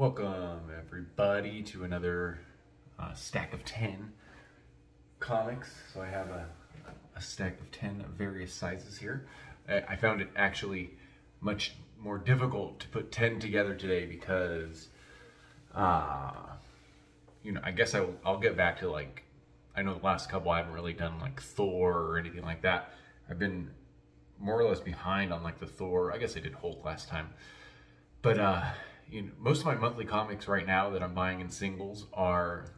Welcome, everybody, to another uh, stack of 10 comics. So I have a, a stack of 10 of various sizes here. I, found it actually much more difficult to put 10 together today because, uh, you know, I guess I will, I'll get back to like, I know the last couple I haven't really done like Thor or anything like that. I've been more or less behind on like the Thor. I guess I did Hulk last time. But uh, you know, most of my monthly comics right now that I'm buying in singles are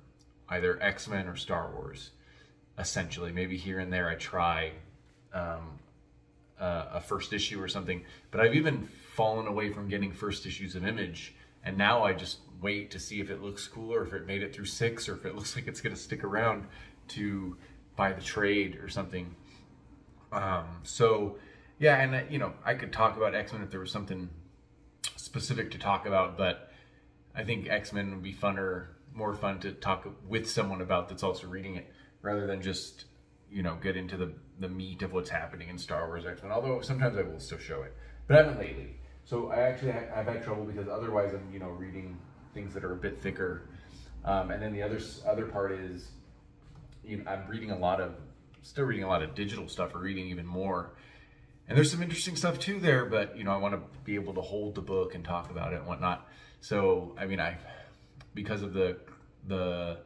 either X Men or Star Wars. Essentially, maybe here and there I try um, uh, a first issue or something. But I've even fallen away from getting first issues of Image, and now I just wait to see if it looks cool or if it made it through six or if it looks like it's going to stick around to buy the trade or something. Um, so yeah, and uh, you know, I could talk about X Men if there was something specific to talk about, but I think X Men would be funner, more fun to talk with someone about that's also reading it, rather than just you know get into the the meat of what's happening in Star Wars X Men. Although sometimes I will still show it, but I haven't lately. So I actually I've had trouble because otherwise I'm you know reading things that are a bit thicker, um, and then the other other part is you know I'm reading a lot of still reading a lot of digital stuff or reading even more and there's some interesting stuff too there, but you know, I want to be able to hold the book and talk about it and whatnot. So, I mean, I, because of the, the,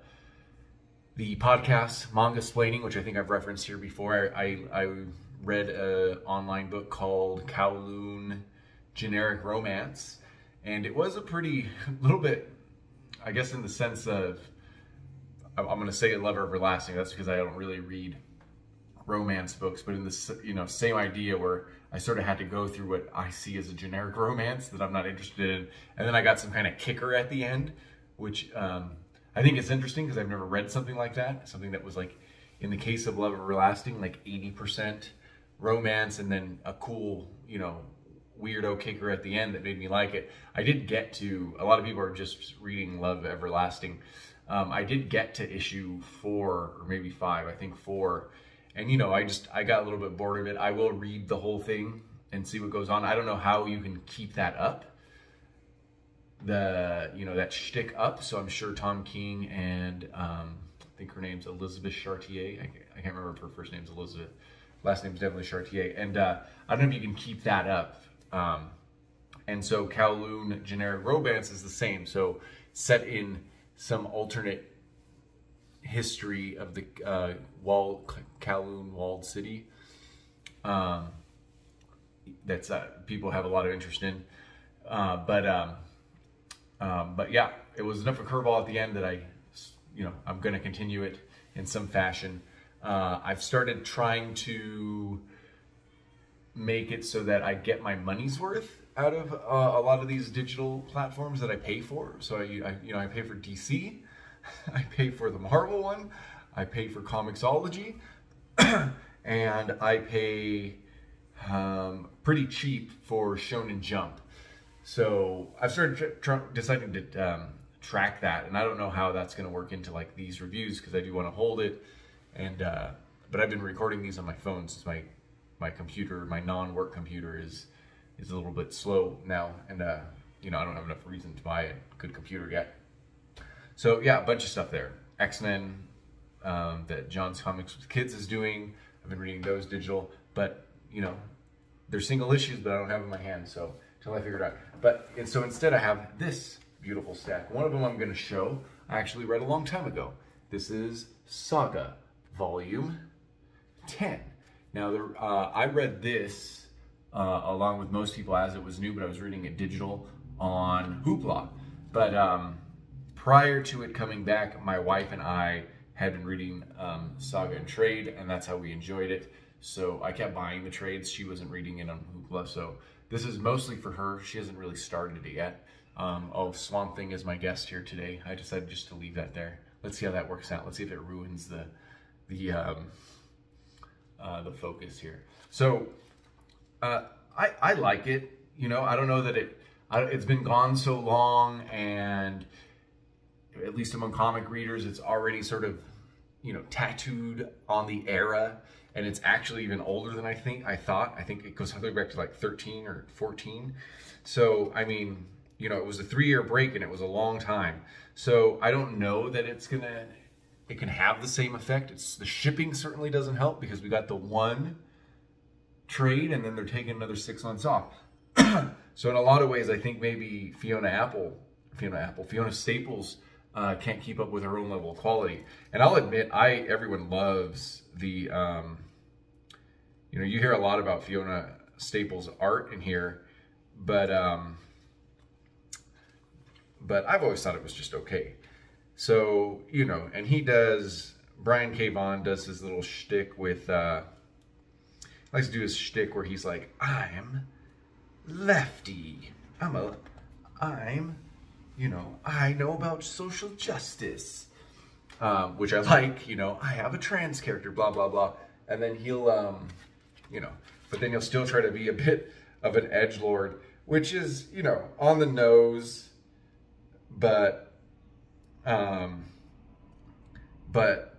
the podcast Mangasplaining, which I think I've referenced here before, I, I read an online book called Kowloon Generic Romance, and it was a pretty little bit, I guess, in the sense of I'm going to say a lover everlasting. That's because I don't really read romance books, but in this, you know, same idea where I sort of had to go through what I see as a generic romance that I'm not interested in. And then I got some kind of kicker at the end, which um, I think is interesting because I've never read something like that. Something that was like, in the case of Love Everlasting, like 80% romance and then a cool, you know, weirdo kicker at the end that made me like it. I did get to, a lot of people are just reading Love Everlasting. Um, I did get to issue four or maybe five, I think four and you know, I just I got a little bit bored of it. I will read the whole thing and see what goes on. I don't know how you can keep that up. The you know that shtick up. So I'm sure Tom King and um, I think her name's Elizabeth Charretier. I, I, can't remember if her first name's Elizabeth. Last name's definitely Charretier. And uh, I don't know if you can keep that up. Um, and so Kowloon generic romance is the same. So set in some alternate history of the uh, wall Kowloon walled city. Um, that's uh, people have a lot of interest in, uh, but um, um, but yeah, it was enough of a curveball at the end that I, you know, I'm going to continue it in some fashion. Uh, I've started trying to make it so that I get my money's worth out of uh, a lot of these digital platforms that I pay for. So I, I you know, I pay for DC, I pay for the Marvel one, I pay for Comixology, and I pay um, pretty cheap for Shonen Jump. So I've started deciding to um, track that, and I don't know how that's going to work into like these reviews because I do want to hold it. And uh, but I've been recording these on my phone since my my computer, my non-work computer, is is a little bit slow now, and uh, you know I don't have enough reason to buy a good computer yet. So yeah, a bunch of stuff there. X Men um, that John's Comics with Kids is doing. I've been reading those digital, but you know, they're single issues, but I don't have them in my hand, so until I figure it out. But and so instead, I have this beautiful stack. One of them I'm going to show. I actually read a long time ago. This is Saga, Volume 10. Now, the, uh, I read this uh, along with most people as it was new, but I was reading it digital on Hoopla. But um, prior to it coming back, my wife and I had been reading um, Saga and Trade, and that's how we enjoyed it. So I kept buying the trades. She wasn't reading it on Hoopla, so this is mostly for her. She hasn't really started it yet. Um, oh, Swamp Thing is my guest here today. I decided just to leave that there. Let's see how that works out. Let's see if it ruins the the um, uh, the focus here. So uh, I I like it. You know, I don't know that it. I, it's been gone so long, and at least among comic readers, it's already sort of, you know, tattooed on the era. And it's actually even older than I think I thought. I think it goes all the way back to like 13 or 14. So, I mean, you know, it was a three year break and it was a long time. So I don't know that it's gonna, it can have the same effect. It's the shipping certainly doesn't help because we got the one trade and then they're taking another six months off. so in a lot of ways, I think maybe Fiona Apple, Fiona Apple, Fiona Staples uh, can't keep up with her own level of quality. And I'll admit, I everyone loves the, um, you know, you hear a lot about Fiona Staples' art in here, but um, but I've always thought it was just okay. So you know, and he does. Brian K. Vaughan does his little shtick with. Uh, likes to do his shtick where he's like, "I'm lefty. I'm a, I'm, you know, I know about social justice." Um, which I like. You know, I have a trans character. Blah blah blah. And then he'll, um, you know, but then he'll still try to be a bit of an edge lord, which is you know on the nose, but, um, but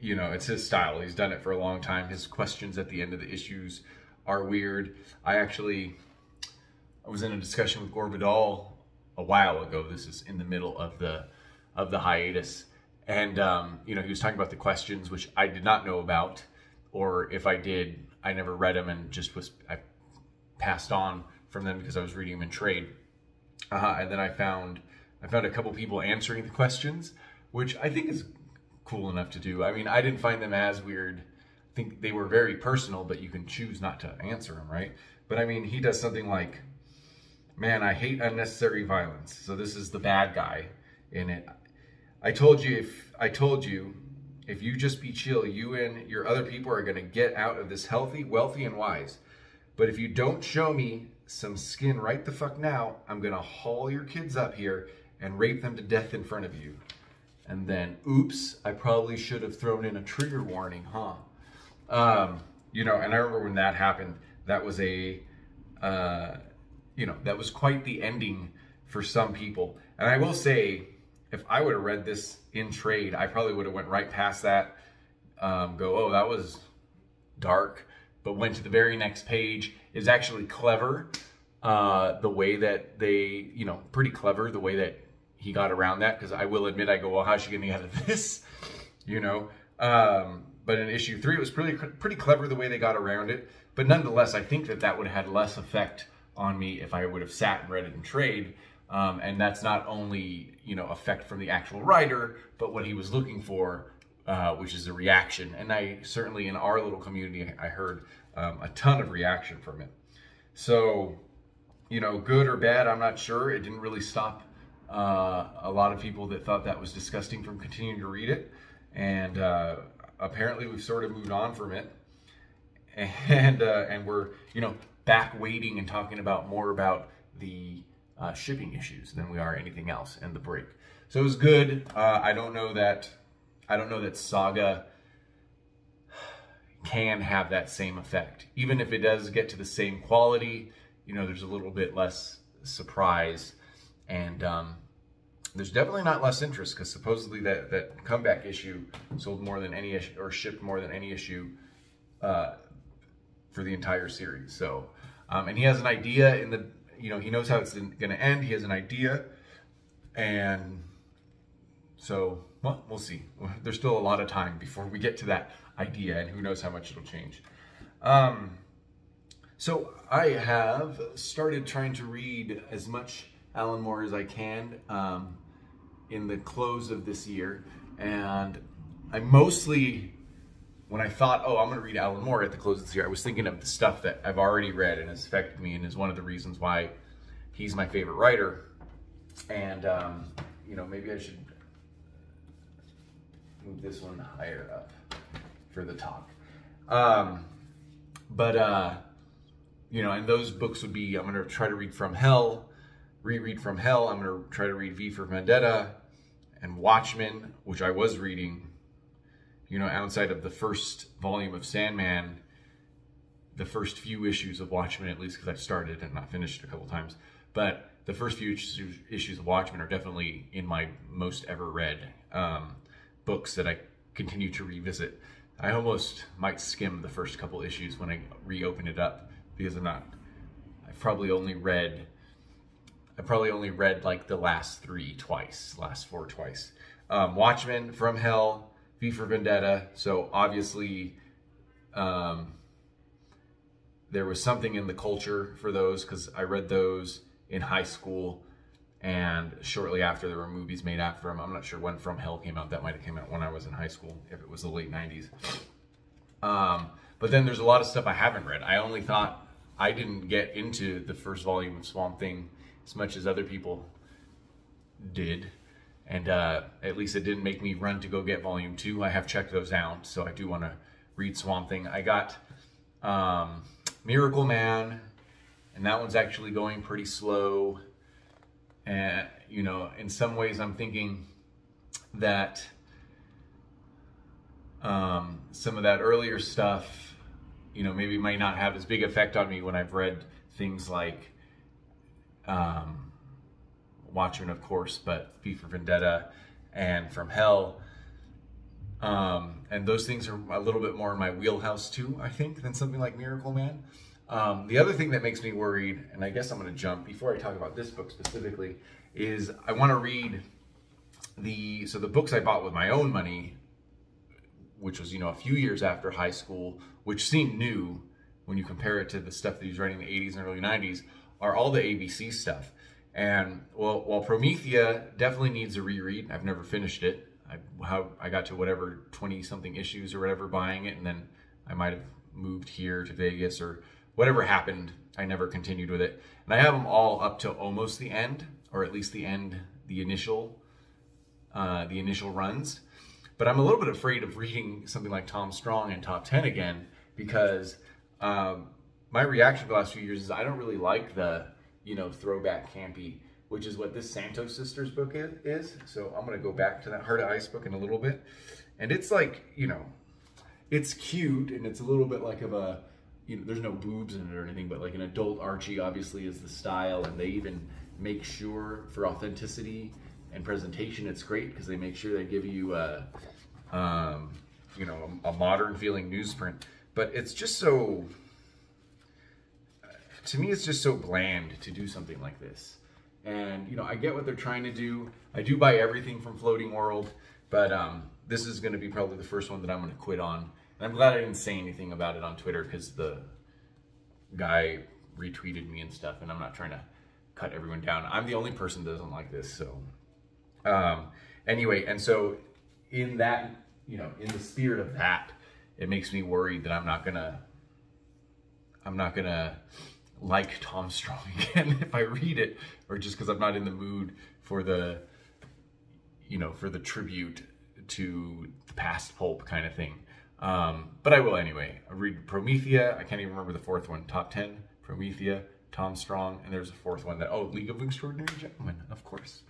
you know, it's his style. He's done it for a long time. His questions at the end of the issues are weird. I actually I was in a discussion with Gore Vidal a while ago. This is in the middle of the of the hiatus. And um, you know, he was talking about the questions which I did not know about, or if I did, I never read them and just was I passed on from them because I was reading them in trade. Uh, and then I found I found a couple people answering the questions, which I think is cool enough to do. I mean, I didn't find them as weird. I think they were very personal, but you can choose not to answer them, right? But I mean, he does something like, man, I hate unnecessary violence. So this is the bad guy in it. I told you if I told you if you just be chill, you and your other people are going to get out of this healthy, wealthy, and wise. But if you don't show me some skin right the fuck now, I'm going to haul your kids up here and rape them to death in front of you. And then, oops, I probably should have thrown in a trigger warning, huh? Um, you know, and I remember when that happened, that was a, uh, you know, that was quite the ending for some people. And I will say, if I would have read this in trade, I probably would have went right past that, um, go, oh, that was dark, but went to the very next page. Is actually clever, uh, the way that they, you know, pretty clever the way that he got around that because I will admit I go, well, how's she getting out of this? you know. Um, but in issue three, it was pretty pretty clever the way they got around it. But nonetheless, I think that that would have had less effect on me if I would have sat and read it in trade. Um, and that's not only you know effect from the actual writer, but what he was looking for, uh, which is a reaction. And I certainly in our little community, I heard um, a ton of reaction from it. So, you know, good or bad, I'm not sure. It didn't really stop uh, a lot of people that thought that was disgusting from continuing to read it. And uh, apparently we've sort of moved on from it. And, uh, and we're, you know, back waiting and talking about more about the uh, shipping issues than we are anything else and the break. So it was good. Uh, I don't know that, I don't know that Saga can have that same effect. Even if it does get to the same quality, you know, there's a little bit less surprise and um, there's definitely not less interest because supposedly that, that comeback issue sold more than any issue or shipped more than any issue uh, for the entire series. So, um, and he has an idea in the, you know, he knows how it's going to end. He has an idea. And so, well, we'll see. There's still a lot of time before we get to that idea and who knows how much it'll change. Um, so I have started trying to read as much Alan Moore as I can um, in the close of this year. And I mostly, when I thought, oh, I'm going to read Alan Moore at the close of this year, I was thinking of the stuff that I've already read and has affected me and is one of the reasons why he's my favorite writer. And, um, you know, maybe I should move this one higher up for the talk. Um, but, uh, you know, and those books would be, I'm going to try to read From Hell, reread From Hell. I'm going to try to read V for Vendetta and Watchmen, which I was reading, you know, outside of the first volume of Sandman, the first few issues of Watchmen, at least because I've started and not finished a couple times. But the first few issues of Watchmen are definitely in my most ever read um, books that I continue to revisit. I almost might skim the first couple issues when I reopen it up because I'm not, I've probably only read I probably only read like the last three twice, last four twice. Um, Watchmen, From Hell, V for Vendetta. So obviously, um, there was something in the culture for those because I read those in high school and shortly after there were movies made after them. I'm not sure when From Hell came out. That might have came out when I was in high school, if it was the late 90s. Um, but then there's a lot of stuff I haven't read. I only thought I didn't get into the first volume of Swamp Thing as much as other people did. And uh, at least it didn't make me run to go get volume two. I have checked those out, so I do want to read Swamp Thing. I got um, Miracle Man, and that one's actually going pretty slow. And, you know, in some ways, I'm thinking that um, some of that earlier stuff, you know, maybe might not have as big effect on me when I've read things like um, Watchmen, of course, but V for Vendetta and From Hell. Um, and those things are a little bit more in my wheelhouse too, I think, than something like Miracle Man. Um, the other thing that makes me worried, and I guess I'm going to jump before I talk about this book specifically, is I want to read the so the books I bought with my own money, which was you know a few years after high school, which seemed new when you compare it to the stuff that he was writing in the 80s and early 90s, are all the ABC stuff. And well, while Promethea definitely needs a reread, I've never finished it. I how I got to whatever 20 something issues or whatever buying it, and then I might have moved here to Vegas or whatever happened, I never continued with it. And I have them all up to almost the end, or at least the end, the initial, uh, the initial runs. But I'm a little bit afraid of reading something like Tom Strong and Top 10 again because um, my reaction the last few years is I don't really like the, you know, throwback campy, which is what this Santos Sisters book is. So I'm going to go back to that Heart of Ice book in a little bit. And it's like, you know, it's cute and it's a little bit like of a, you know, there's no boobs in it or anything, but like an adult Archie obviously is the style, and they even make sure for authenticity and presentation, it's great because they make sure they give you a, um, you know, a, a modern feeling newsprint. But it's just so, to me, it's just so bland to do something like this. And you know, I get what they're trying to do. I do buy everything from Floating World, but um, this is going to be probably the first one that I'm going to quit on and I'm glad I didn't say anything about it on Twitter because the guy retweeted me and stuff, and I'm not trying to cut everyone down. I'm the only person that doesn't like this, so. Um, anyway, and so in that, you know, in the spirit of that, it makes me worried that I'm not gonna, I'm not gonna like Tom Strong again if I read it, or just because I'm not in the mood for the, you know, for the tribute to the past pulp kind of thing. Um, but I will anyway. I read Promethea. I can't even remember the fourth one. Top 10, Promethea, Tom Strong, and there's a fourth one that, oh, League of Extraordinary Gentlemen, of course.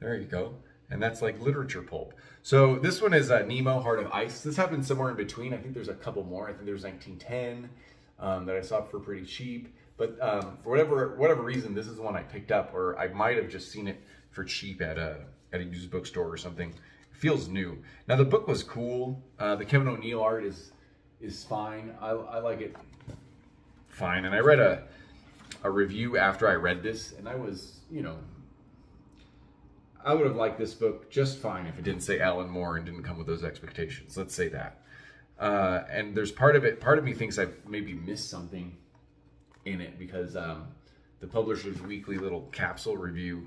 There you go. And that's like literature pulp. So this one is uh, Nemo, Heart of Ice. This happened somewhere in between. I think there's a couple more. I think there's 1910 um, that I saw for pretty cheap. But um, for whatever whatever reason, this is the one I picked up, or I might have just seen it for cheap at a at a used bookstore or something It feels new. Now the book was cool. Uh, the Kevin O'Neill art is is fine. I, I like it fine. And I read a a review after I read this, and I was, you know, I would have liked this book just fine if it didn't say Alan Moore and didn't come with those expectations. Let's say that. Uh, and there's part of it. Part of me thinks I've maybe missed something in it because um, the Publisher's Weekly little capsule review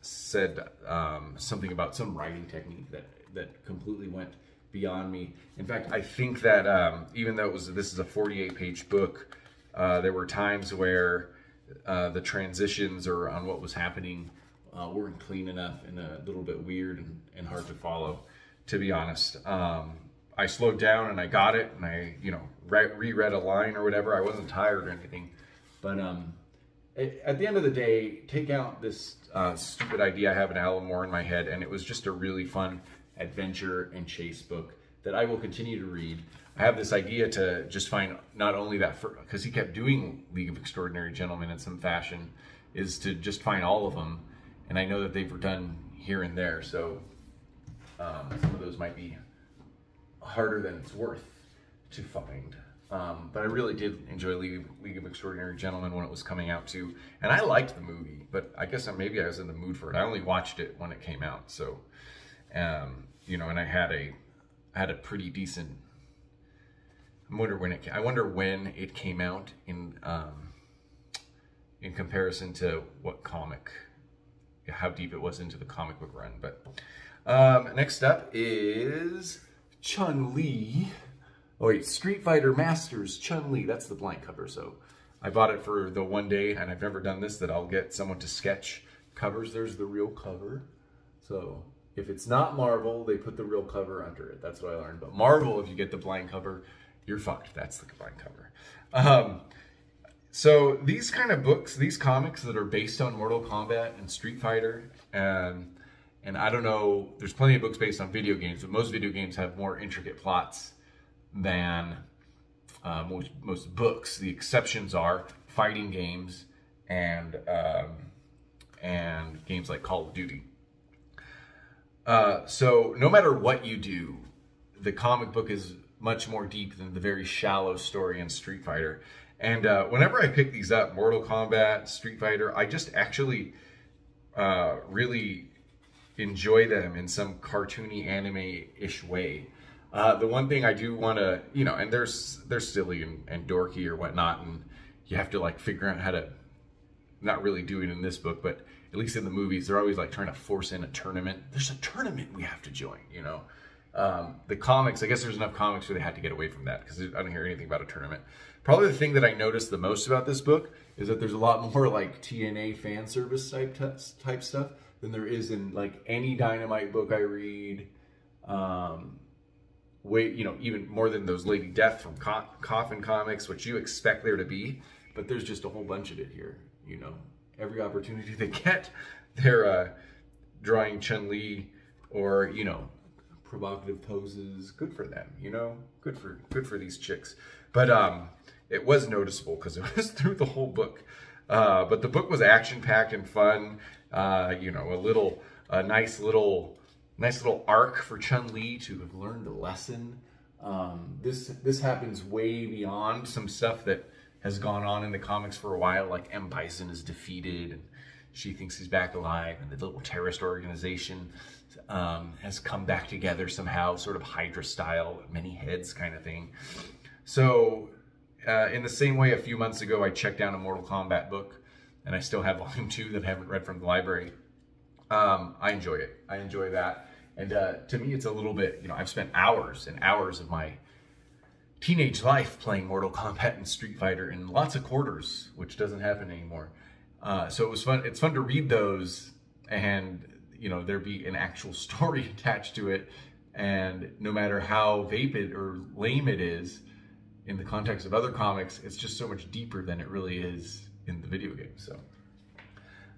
said um, something about some writing technique that that completely went beyond me. In fact, I think that um, even though it was this is a 48 page book, uh, there were times where uh, the transitions or on what was happening uh, weren't clean enough and a little bit weird and, and hard to follow. To be honest, um, I slowed down and I got it, and I you know re- reread a line or whatever. I wasn't tired or anything, but um, at the end of the day, take out this uh, stupid idea I have an Alan Moore in my head, and it was just a really fun adventure and chase book that I will continue to read. I have this idea to just find not only that, because he kept doing League of Extraordinary Gentlemen in some fashion, is to just find all of them. And I know that they've been done here and there, so um, some of those might be harder than it's worth to find. Um, but I really did enjoy League, League of Extraordinary Gentlemen when it was coming out too, and I liked the movie. But I guess maybe I was in the mood for it. I only watched it when it came out, so um, you know, and I had a had a pretty decent. I wonder when it. I wonder when it came out in um, in comparison to what comic, how deep it was into the comic book run. But um, next up is Chun Li. Oh wait, Street Fighter Masters Chun Li. That's the blank cover. So I bought it for the one day, and I've never done this. That I'll get someone to sketch covers. There's the real cover. So if it's not Marvel, they put the real cover under it. That's what I learned. But Marvel, if you get the blind cover, you're fucked. That's the blind cover. Um, so these kind of books, these comics that are based on Mortal Kombat and Street Fighter, and and I don't know, there's plenty of books based on video games, but most video games have more intricate plots than uh, most most books. The exceptions are fighting games and um, and games like Call of Duty. Uh, so no matter what you do, the comic book is much more deep than the very shallow story in Street Fighter. And uh, whenever I pick these up, Mortal Kombat, Street Fighter, I just actually uh, really enjoy them in some cartoony anime-ish way. Uh, the one thing I do want to, you know, and they're, they're silly and, and dorky or whatnot, and you have to like figure out how to not really do it in this book, but at least in the movies, they're always like trying to force in a tournament. There's a tournament we have to join, you know. Um, the comics, I guess there's enough comics where they had to get away from that because I don't hear anything about a tournament. Probably the thing that I noticed the most about this book is that there's a lot more like TNA fan service type type stuff than there is in like any Dynamite book I read. Um, wait, you know, even more than those Lady Death from Co Coffin Comics, which you expect there to be, but there's just a whole bunch of it here, you know every opportunity they get, they're uh, drawing Chun Li or you know provocative poses. Good for them, you know. Good for good for these chicks. But um, it was noticeable because it was through the whole book. Uh, but the book was action packed and fun. Uh, you know, a little, a nice little, nice little arc for Chun Li to have learned a lesson. Um, this this happens way beyond some stuff that has gone on in the comics for a while, like M. Bison is defeated and she thinks he's back alive, and the little terrorist organization um, has come back together somehow, sort of Hydra style, many heads kind of thing. So, uh, in the same way, a few months ago, I checked down a Mortal Kombat book, and I still have volume two that I haven't read from the library. Um, I enjoy it. I enjoy that. And uh, to me, it's a little bit, you know, I've spent hours and hours of my teenage life playing Mortal Kombat and Street Fighter in lots of quarters, which doesn't happen anymore. Uh, so it was fun. It's fun to read those, and you know there be an actual story attached to it. And no matter how vapid or lame it is, in the context of other comics, it's just so much deeper than it really is in the video game. So,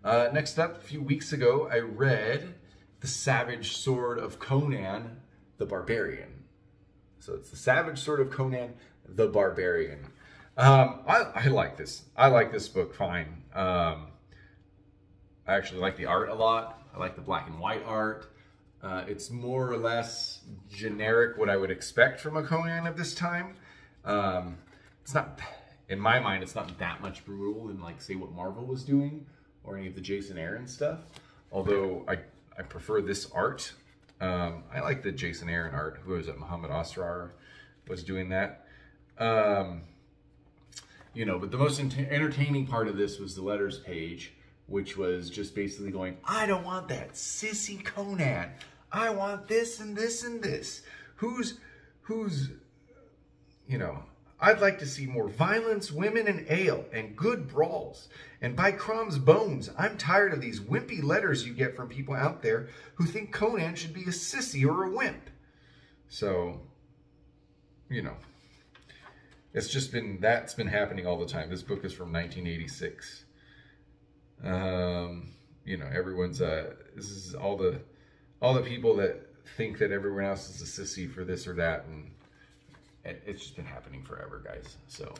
uh, next up, a few weeks ago, I read The Savage Sword of Conan the Barbarian. So it's the savage Sword of Conan the Barbarian. Um, I, I, like this. I like this book fine. Um, I actually like the art a lot. I like the black and white art. Uh, it's more or less generic what I would expect from a Conan of this time. Um, it's not, in my mind, it's not that much brutal in like say what Marvel was doing or any of the Jason Aaron stuff. Although I, I prefer this art um, I like the Jason Aaron art. Who was it? Muhammad Asrar was doing that. Um, you know, but the most entertaining part of this was the letters page, which was just basically going, I don't want that sissy Conan. I want this and this and this. Who's, who's, you know, I'd like to see more violence, women, and ale, and good brawls. And by Crom's bones, I'm tired of these wimpy letters you get from people out there who think Conan should be a sissy or a wimp. So, you know, it's just been, that's been happening all the time. This book is from 1986. Um, you know, everyone's, uh, this is all the, all the people that think that everyone else is a sissy for this or that, and it's just been happening forever, guys. So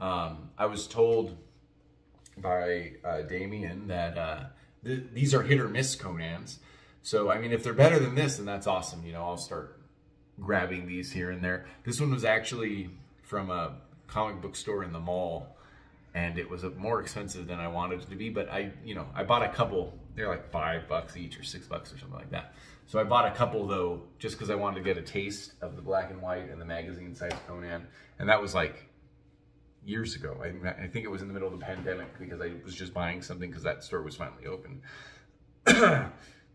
um, I was told by uh, Damien that uh, th these are hit or miss Conans. So, I mean, if they're better than this, then that's awesome. You know, I'll start grabbing these here and there. This one was actually from a comic book store in the mall, and it was more expensive than I wanted it to be. But I, you know, I bought a couple. They're like five bucks each or six bucks or something like that. So I bought a couple though, just because I wanted to get a taste of the black and white and the magazine size Conan, and that was like years ago. I, I think it was in the middle of the pandemic because I was just buying something because that store was finally open.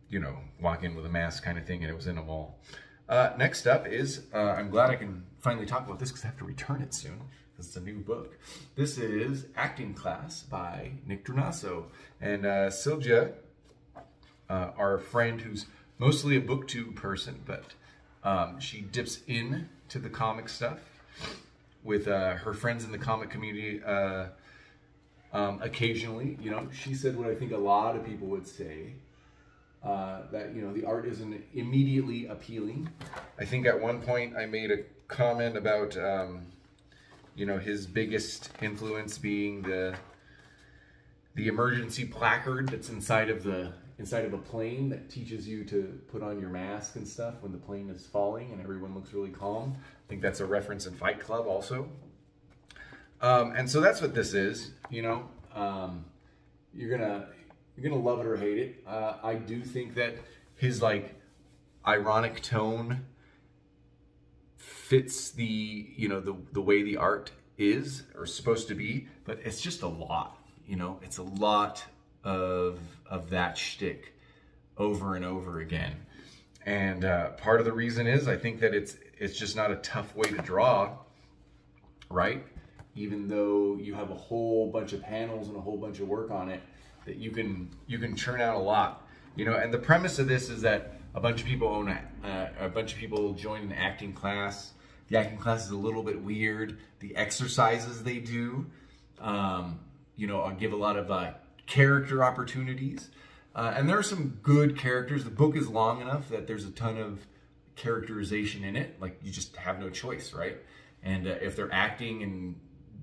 you know, walk in with a mask kind of thing, and it was in a mall. Uh, next up is, uh, I'm glad I can finally talk about this because I have to return it soon it's a new book. This is Acting Class by Nick Drnaso. And uh, Silja, uh, our friend who's mostly a booktube person, but um, she dips in to the comic stuff with uh, her friends in the comic community uh, um, occasionally. You know, she said what I think a lot of people would say, uh, that you know the art isn't immediately appealing. I think at one point I made a comment about um, you know his biggest influence being the the emergency placard that's inside of the inside of a plane that teaches you to put on your mask and stuff when the plane is falling and everyone looks really calm. I think that's a reference in Fight Club also. Um, and so that's what this is. You know, um, you're gonna you're gonna love it or hate it. Uh, I do think that his like ironic tone fits the you know the the way the art is or supposed to be, but it's just a lot. You know, it's a lot of of that shtick over and over again. And uh, part of the reason is I think that it's it's just not a tough way to draw, right? Even though you have a whole bunch of panels and a whole bunch of work on it, that you can you can churn out a lot you know and the premise of this is that a bunch of people own a, uh, a bunch of people join an acting class. The acting class is a little bit weird. The exercises they do um, you know give a lot of uh, character opportunities. Uh, and there are some good characters. The book is long enough that there's a ton of characterization in it. Like you just have no choice right? And uh, if they're acting and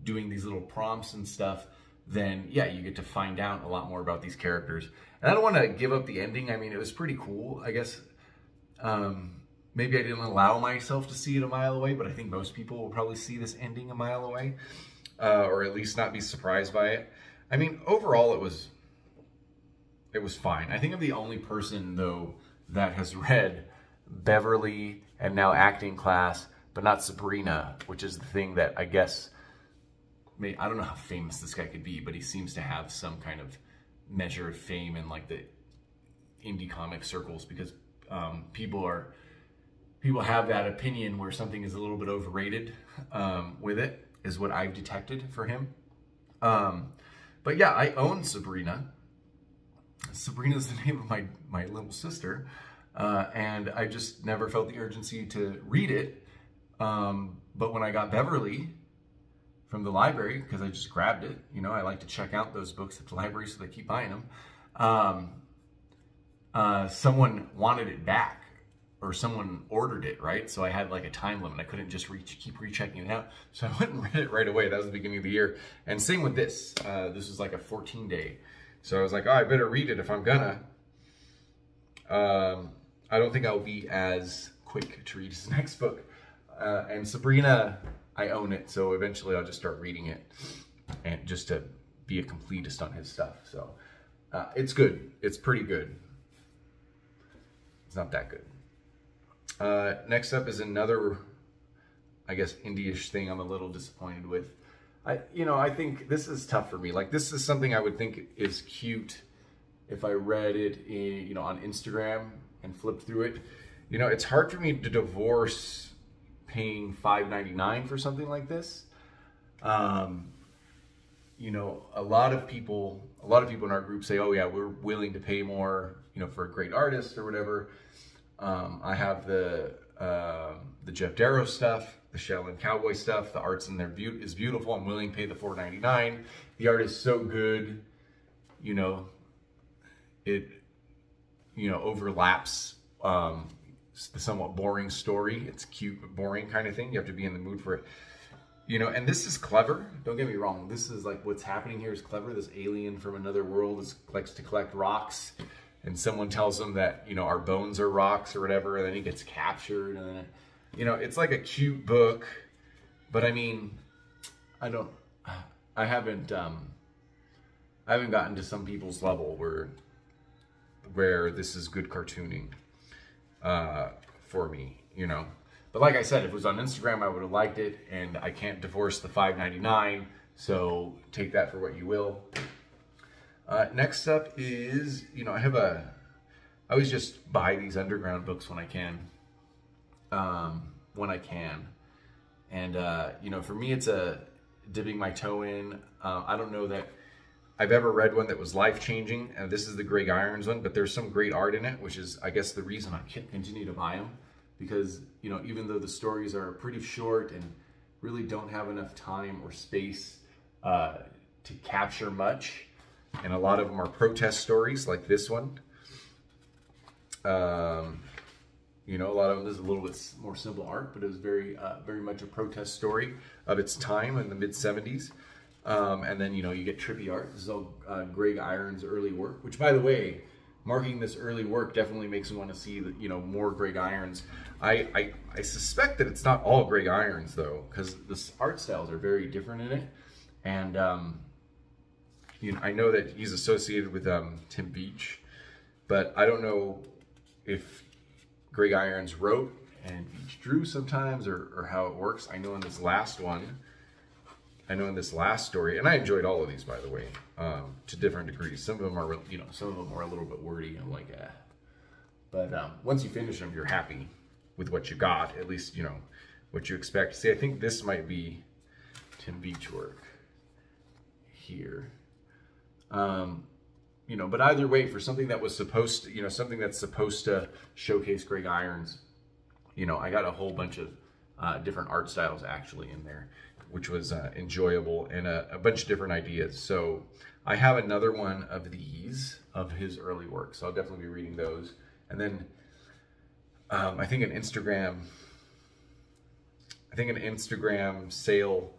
doing these little prompts and stuff then yeah, you get to find out a lot more about these characters. And I don't want to give up the ending. I mean, it was pretty cool. I guess um, maybe I didn't allow myself to see it a mile away, but I think most people will probably see this ending a mile away, uh, or at least not be surprised by it. I mean, overall, it was it was fine. I think I'm the only person though that has read Beverly and now acting class, but not Sabrina, which is the thing that I guess I don't know how famous this guy could be, but he seems to have some kind of measure of fame in like the indie comic circles because um, people are people have that opinion where something is a little bit overrated um, with it is what I've detected for him. Um, but yeah, I own Sabrina. Sabrina is the name of my my little sister, uh, and I just never felt the urgency to read it. Um, but when I got Beverly, from the library because I just grabbed it. You know, I like to check out those books at the library, so they keep buying them. Um, uh, someone wanted it back, or someone ordered it, right? So I had like a time limit. I couldn't just reach, keep rechecking it out. So I went and read it right away. That was the beginning of the year. And same with this. Uh, this was like a 14 day. So I was like, oh, I better read it if I'm gonna. Um, I don't think I'll be as quick to read his next book. Uh, and Sabrina I own it, so eventually I'll just start reading it and just to be a completist on his stuff. So uh, it's good. It's pretty good. It's not that good. Uh, next up is another, I guess, indie-ish thing I'm a little disappointed with. I, you know, I think this is tough for me. Like this is something I would think is cute if I read it, in, you know, on Instagram and flipped through it. You know, it's hard for me to divorce paying $5.99 for something like this. Um, you know, a lot of people, a lot of people in our group say, "Oh yeah, we're willing to pay more, you know, for a great artist or whatever." Um, I have the uh, the Geof Darrow stuff, the Shaolin Cowboy stuff. The art's in there be- is beautiful. I'm willing to pay the $4.99. The art is so good, you know, it you know overlaps um, somewhat boring story. It's cute, but boring kind of thing. You have to be in the mood for it. You know, and this is clever. Don't get me wrong. This is like what's happening here is clever. This alien from another world is likes to collect rocks, and someone tells him that you know our bones are rocks or whatever, and then he gets captured, and then you know it's like a cute book, but I mean, I don't, I haven't, um, I haven't gotten to some people's level where, where this is good cartooning, uh, for me, you know. But like I said, if it was on Instagram, I would have liked it, and I can't divorce the 5.99, so take that for what you will. Uh, next up is, you know, I have a, I always just buy these underground books when I can, um, when I can, and uh, you know, for me, it's a dipping my toe in. Uh, I don't know that I've ever read one that was life changing, and this is the Greg Irons one, but there's some great art in it, which is, I guess, the reason I continue to buy them because you know even though the stories are pretty short and really don't have enough time or space uh, to capture much and a lot of them are protest stories like this one um, you know a lot of them is a little bit more simple art but it was very uh, very much a protest story of its time in the mid 70s um, and then you know you get trippy art this is all uh, greg irons early work which by the way marking this early work definitely makes me want to see you know more Greg Irons. I, I, I suspect that it's not all Greg Irons though, because the art styles are very different in it, and um, you know I know that he's associated with um, Tim Veitch, but I don't know if Greg Irons wrote and Veitch drew sometimes or, or how it works. I know in this last one I know in this last story, and I enjoyed all of these, by the way, um, to different degrees. Some of them are, you know, some of them are a little bit wordy. I'm like, eh. But um, once you finish them, you're happy with what you got, at least, you know, what you expect. See, I think this might be Tim Veitch work here. Um, you know, but either way, for something that was supposed to, you know, something that's supposed to showcase Greg Irons, you know, I got a whole bunch of uh, different art styles actually in there which was uh, enjoyable and a, a, bunch of different ideas. So I have another one of these of his early work. So I'll definitely be reading those. And then um, I think an Instagram, I think an Instagram sale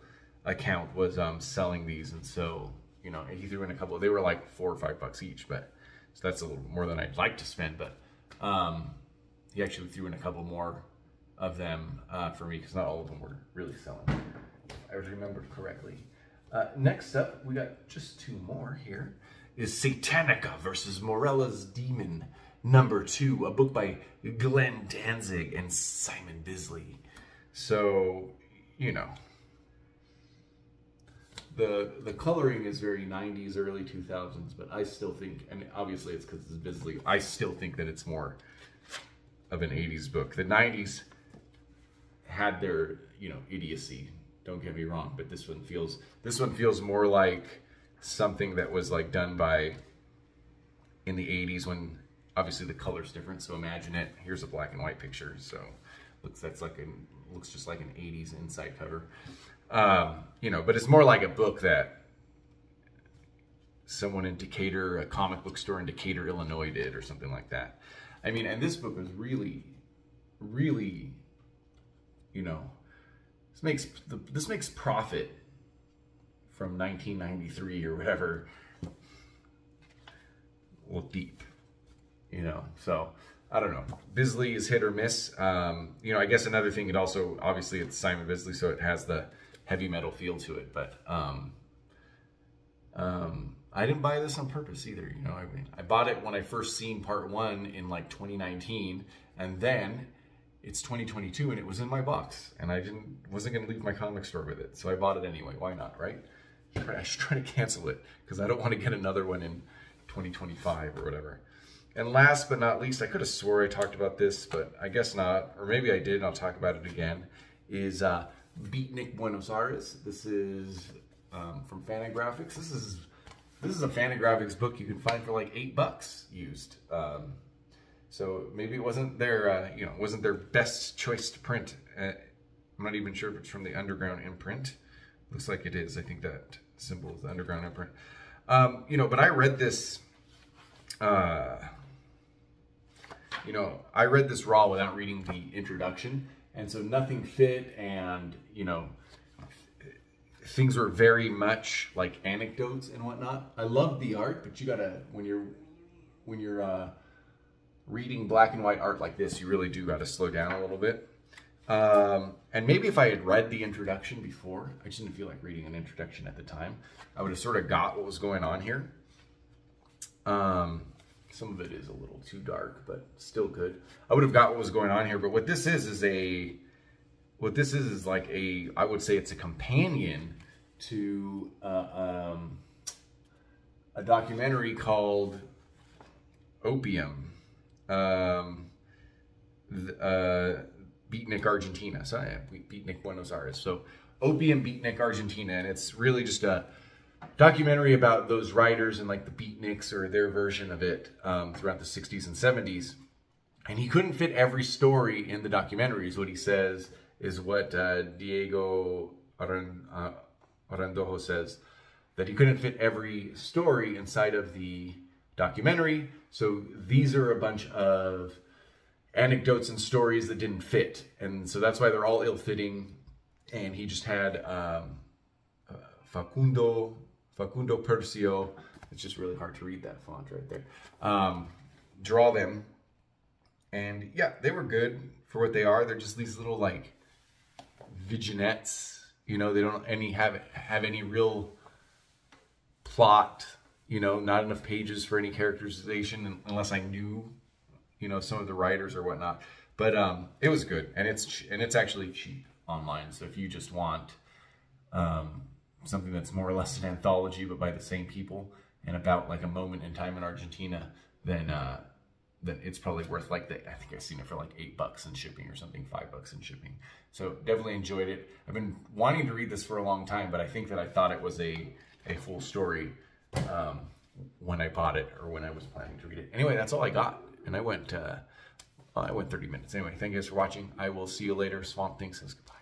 account was um, selling these. And so, you know, he threw in a couple, they were like four or five bucks each, but so that's a little more than I'd like to spend, but um, he actually threw in a couple more of them uh, for me because not all of them were really selling. I remembered correctly. Uh, next up, we got just two more here. Is Satanika versus Morella's Demon, number two, a book by Glenn Danzig and Simon Bisley. So, you know, the the coloring is very 90s, early 2000s, but I still think, and obviously it's because it's Bisley, I still think that it's more of an 80s book. The 90s had their, you know, idiocy don't get me wrong, but this one feels this one feels more like something that was like done by in the 80s when obviously the color's different. So imagine it. Here's a black and white picture. So looks that's like an looks just like an 80s inside cover. Um, you know, but it's more like a book that someone in Decatur, a comic book store in Decatur, Illinois did or something like that. I mean, and this book was really, really, you know, this makes this makes Prophet from 1993 or whatever look deep, you know. So I don't know. Bisley is hit or miss. Um, you know, I guess another thing. It also obviously it's Simon Bisley, so it has the heavy metal feel to it. But um, um, I didn't buy this on purpose either. You know, I mean, I bought it when I first seen part one in like 2019, and then it's 2022 and it was in my box and I didn't wasn't gonna leave my comic store with it. So I bought it anyway. Why not, right? I should try to cancel it because I don't want to get another one in 2025 or whatever. And last but not least, I could have swore I talked about this, but I guess not, or maybe I did, and I'll talk about it again, is uh, Beatnik Buenos Aires. This is um, from Fantagraphics. This is this is a Fantagraphics book you can find for like eight bucks used. Um, so maybe it wasn't their, uh, you know, wasn't their best choice to print. Uh, I'm not even sure if it's from the Underground imprint. Looks like it is. I think that symbol is the Underground imprint. Um, you know, but I read this, uh, you know, I read this raw without reading the introduction. And so nothing fit and, you know, things were very much like anecdotes and whatnot. I love the art, but you gotta, when you're, when you're, uh, reading black and white art like this, you really do got to slow down a little bit. Um, and maybe if I had read the introduction before, I just didn't feel like reading an introduction at the time, I would have sort of got what was going on here. Um, some of it is a little too dark, but still good. I would have got what was going on here, but what this is is a, what this is is like a, I would say it's a companion to uh, um, a documentary called Opium. Um, uh, Beatnik Argentina. So yeah, Beatnik Buenos Aires. So Opium Beatnik Argentina, and it's really just a documentary about those writers and like the beatniks or their version of it um, throughout the 60s and 70s. And he couldn't fit every story in the documentary, is what he says, is what uh, Diego uh, Arandojo says, that he couldn't fit every story inside of the documentary. So these are a bunch of anecdotes and stories that didn't fit. And so that's why they're all ill fitting. And he just had um, uh, Facundo Facundo Percio. It's just really hard to read that font right there. Um, draw them. And yeah, they were good for what they are. They're just these little like vignettes. You know, they don't any have have any real plot. You know, not enough pages for any characterization unless I knew, you know, some of the writers or whatnot. But um, it was good, and it's and it's actually cheap online. So if you just want um, something that's more or less an anthology, but by the same people and about like a moment in time in Argentina, then uh, then it's probably worth like the, I think I've seen it for like eight bucks in shipping or something, five bucks in shipping. So definitely enjoyed it. I've been wanting to read this for a long time, but I think that I thought it was a a full story um, when I bought it or when I was planning to read it. Anyway, that's all I got, and I went uh, I went 30 minutes. Anyway, thank you guys for watching. I will see you later. Swamp Thing says goodbye.